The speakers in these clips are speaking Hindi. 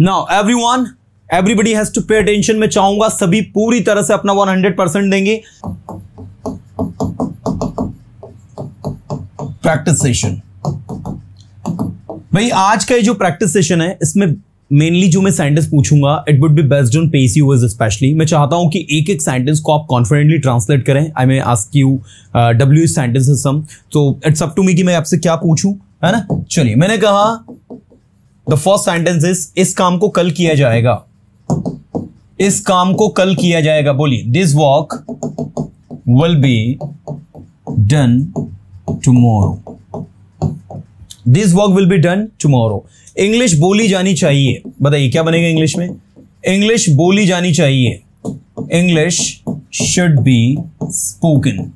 Now everyone everybody has to pay attention मैं चाहूँगा सभी पूरी तरह से अपना 100 परसेंट देंगे। प्रैक्टिस सेशन भाई, आज का ये जो प्रैक्टिस सेशन है, इसमें मेनली जो मैं सेंटेंस पूछूँगा it would be based on Pesi use specially मैं चाहता हूँ कि एक एक सेंटेंस को आप कॉन्फिडेंटली ट्रांसलेट करें। I may ask you W sentence some तो इट्स अप टू मी कि मैं आपसे क्या पूछूँ, है ना? चलिए, मैंने कहा द फ़र्स्ट सेंटेंस इज़ इस काम को कल किया जाएगा. इस काम को कल किया जाएगा। बोलिए this work will be done tomorrow this work will be done tomorrow English बोली जानी चाहिए। बताइए, क्या बनेगा इंग्लिश में? इंग्लिश बोली जानी चाहिए। English should be spoken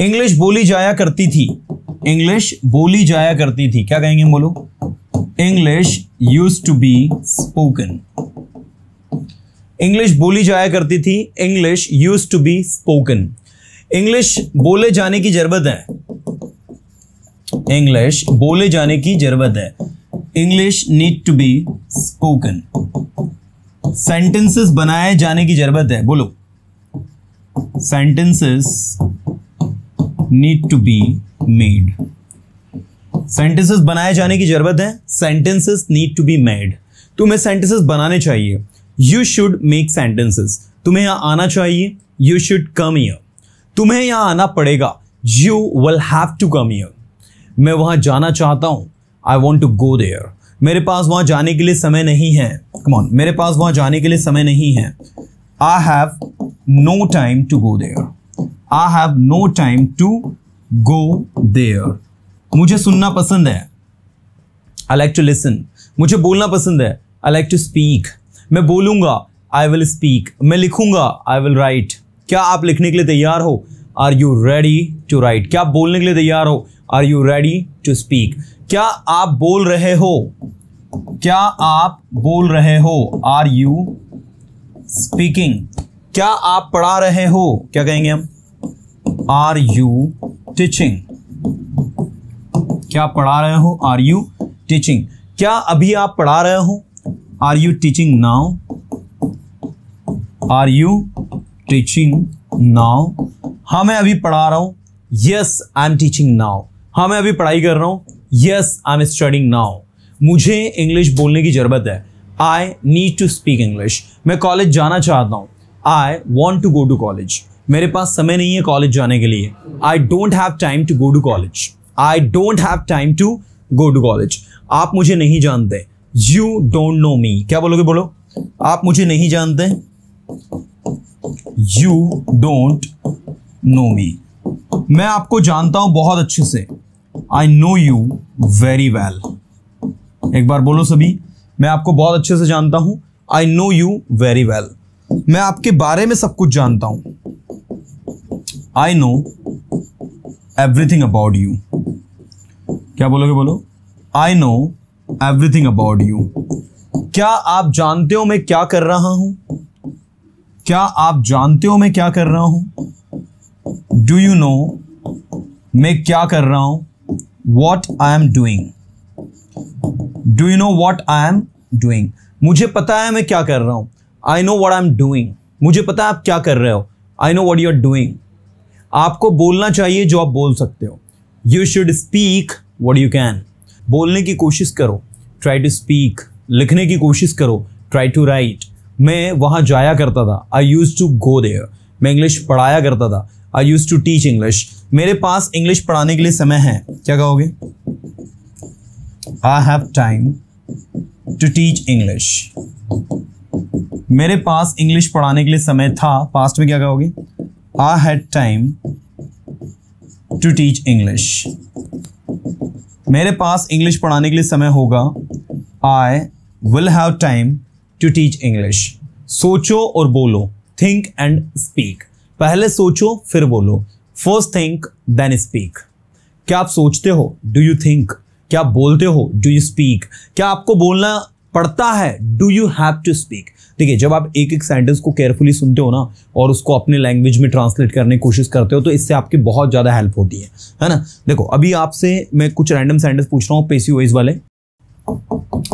English बोली जाया करती थी। इंग्लिश बोली जाया करती थी। क्या कहेंगे बोलो? English used to be spoken English बोली जाया करती थी English used to be spoken English बोले जाने की ज़रूरत है। इंग्लिश बोले जाने की ज़रूरत है। English need to be spoken sentences बनाए जाने की ज़रूरत है। बोलो। Sentences need to be made sentences बनाए जाने की ज़रूरत है। Sentences need to be made तुम्हें सेंटेंसेस बनाने चाहिए। यू शुड मेक सेंटेंसेस तुम्हें यहाँ आना चाहिए। यू शुड कम ईयर तुम्हें यहाँ आना पड़ेगा। You will have to come here मैं वहाँ जाना चाहता हूँ। I want to go there मेरे पास वहाँ जाने के लिए समय नहीं है। कमॉन मेरे पास वहाँ जाने के लिए समय नहीं है। I have no time to go there I have no time to go there मुझे सुनना पसंद है। आई लाइक टू लिसन मुझे बोलना पसंद है। आई लाइक टू स्पीक मैं बोलूँगा आई विल स्पीक मैं लिखूँगा आई विल राइट क्या आप लिखने के लिए तैयार हो? Are you ready to write क्या आप बोलने के लिए तैयार हो? Are you ready to speak क्या आप बोल रहे हो? क्या आप बोल रहे हो? आर यू स्पीकिंग क्या आप पढ़ा रहे हो? क्या कहेंगे हम? आर यू टीचिंग क्या पढ़ा रहे हो? आर यू टीचिंग क्या अभी आप पढ़ा रहे हो? Are you teaching now are you teaching now हाँ मैं अभी पढ़ा रहा हूँ। Yes I am teaching now हाँ मैं अभी पढ़ाई कर रहा हूँ। Yes I am studying now मुझे इंग्लिश बोलने की ज़रूरत है। I need to speak English मैं कॉलेज जाना चाहता हूँ। I want to go to college मेरे पास समय नहीं है कॉलेज जाने के लिए। I don't have time to go to college I don't have time to go to college आप मुझे नहीं जानते. यू डोंट नो मी क्या बोलोगे बोलो? आप मुझे नहीं जानते. यू डोंट नो मी मैं आपको जानता हूँ बहुत अच्छे से. I know you very well एक बार बोलो सभी. मैं आपको बहुत अच्छे से जानता हूँ. I know you very well मैं आपके बारे में सब कुछ जानता हूँ. I know everything about you क्या बोलोगे बोलो? I know everything about you क्या आप जानते हो मैं क्या कर रहा हूँ? क्या आप जानते हो मैं क्या कर रहा हूँ? डू यू नो मैं क्या कर रहा हूँ? What I am doing do you know what I am doing मुझे पता है मैं क्या कर रहा हूँ. I know what I am doing मुझे पता है आप क्या कर रहे हो. I know what you are doing आपको बोलना चाहिए जो आप बोल सकते हो. You should speak what you can बोलने की कोशिश करो ट्राई टू स्पीक लिखने की कोशिश करो ट्राई टू राइट मैं वहाँ जाया करता था। I used to go there मैं इंग्लिश पढ़ाया करता था। I used to teach English मेरे पास इंग्लिश पढ़ाने के लिए समय है। क्या कहोगे? I have time to teach English मेरे पास इंग्लिश पढ़ाने के लिए समय था। पास्ट में क्या कहोगे? I had time to teach English मेरे पास इंग्लिश पढ़ाने के लिए समय होगा। I will have time to teach English सोचो और बोलो। थिंक एंड स्पीक पहले सोचो, फिर बोलो। फ़र्स्ट थिंक देन स्पीक क्या आप सोचते हो? डू यू थिंक क्या आप बोलते हो? डू यू स्पीक क्या आपको बोलना पड़ता है? Do you have to speak देखिए जब आप एक एक सेंटेंस को केयरफुली सुनते हो ना, और उसको अपने लैंग्वेज में ट्रांसलेट करने की कोशिश करते हो तो इससे आपकी बहुत ज़्यादा हेल्प होती है है ना? देखो, अभी आपसे मैं कुछ रैंडम सेंटेंस पूछ रहा हूँ पेसी वाइज वाले।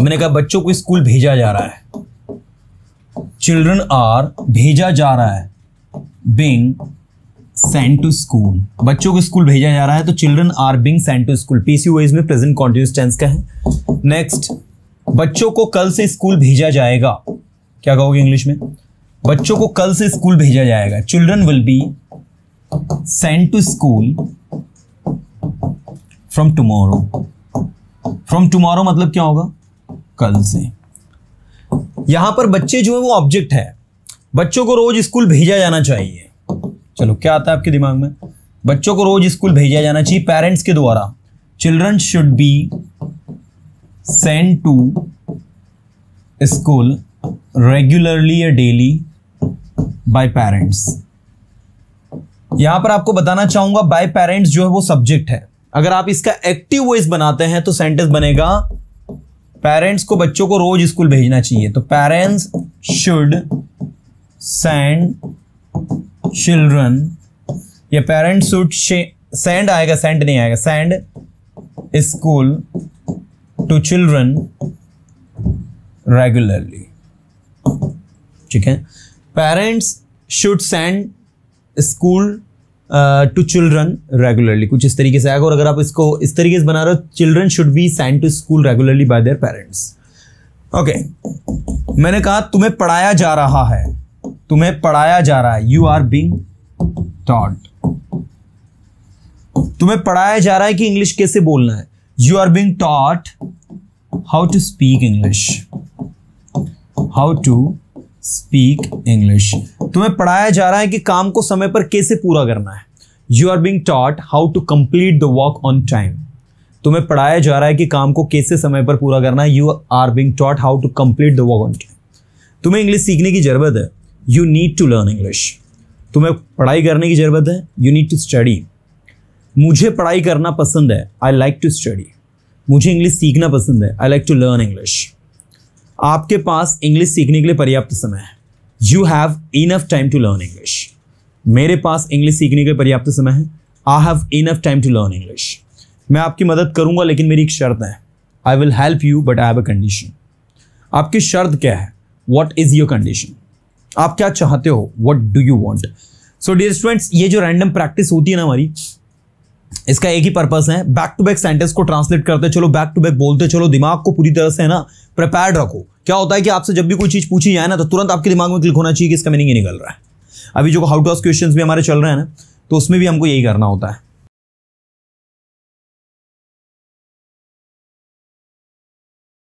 मैंने कहा, बच्चों को स्कूल भेजा जा रहा है। चिल्ड्रन आर भेजा जा रहा है। बिंग सेंट टू स्कूल बच्चों को स्कूल भेजा जा रहा है तो children are being sent to school PC में प्रेजेंट कॉन्टिन्यूस टेंस का है? नेक्स्ट बच्चों को कल से स्कूल भेजा जाएगा। क्या कहोगे इंग्लिश में? बच्चों को कल से स्कूल भेजा जाएगा। Children will be sent to school from tomorrow from tomorrow मतलब क्या होगा? कल से। यहाँ पर बच्चे जो है वो ऑब्जेक्ट है। बच्चों को रोज स्कूल भेजा जाना चाहिए। चलो, क्या आता है आपके दिमाग में? बच्चों को रोज स्कूल भेजा जाना चाहिए पेरेंट्स के द्वारा। Children should be send to school regularly या डेली बाय पेरेंट्स यहाँ पर आपको बताना चाहूँगा बाय पेरेंट्स जो है वो सब्जेक्ट है। अगर आप इसका एक्टिव वॉइस बनाते हैं तो सेंटेंस बनेगा पेरेंट्स को बच्चों को रोज स्कूल भेजना चाहिए। तो पेरेंट्स शुड सेंड चिल्ड्रन या पेरेंट्स शुड सेंड आएगा सेंड नहीं आएगा send school to children regularly ठीक है। Parents should send school to children regularly कुछ इस तरीके से। आएगा और अगर आप इसको इस तरीके से बना रहे हो children should be send to school regularly by their parents okay मैंने कहा, तुम्हें पढ़ाया जा रहा है। तुम्हें पढ़ाया जा रहा है। यू आर बींग टॉट तुम्हें पढ़ाया जा रहा है कि इंग्लिश कैसे बोलना है। You are being taught how to speak English how to speak English तुम्हें पढ़ाया जा रहा है कि काम को समय पर कैसे पूरा करना है। You are being taught how to complete the work on time तुम्हें पढ़ाया जा रहा है कि काम को कैसे समय पर पूरा करना है। You are being taught how to complete the work on time तुम्हें इंग्लिश सीखने की ज़रूरत है। You need to learn English तुम्हें पढ़ाई करने की ज़रूरत है। यू नीड टू स्टडी मुझे पढ़ाई करना पसंद है। आई लाइक टू स्टडी मुझे इंग्लिश सीखना पसंद है। I like to learn English आपके पास इंग्लिश सीखने के लिए पर्याप्त समय है। You have enough time to learn English मेरे पास इंग्लिश सीखने के लिए पर्याप्त समय है। I have enough time to learn English मैं आपकी मदद करूँगा, लेकिन मेरी एक शर्त है। I will help you but I have a condition आपकी शर्त क्या है? वॉट इज़ योर कंडीशन आप क्या चाहते हो? What do you want so dear students ये जो रैंडम प्रैक्टिस होती है ना हमारी इसका एक ही पर्पस है बैक टू बैक सेंटेंस को ट्रांसलेट करते चलो बैक टू बैक बोलते चलो, दिमाग को पूरी तरह से ना प्रिपेयर रखो। क्या होता है कि आपसे जब भी कोई चीज़ पूछी जाए ना तो तुरंत आपके दिमाग में क्लिक होना चाहिए कि इसका मीनिंग ही निकल रहा है। अभी जो हाउ टू क्वेश्चन भी हमारे चल रहे हैं ना तो उसमें भी हमको यही करना होता है।